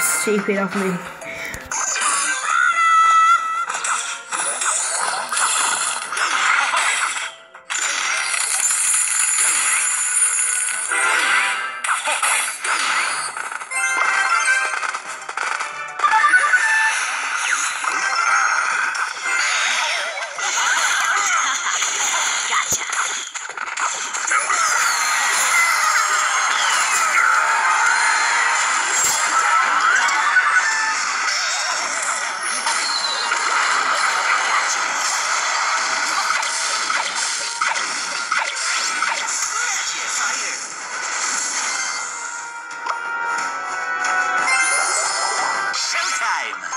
so stupid of me. time.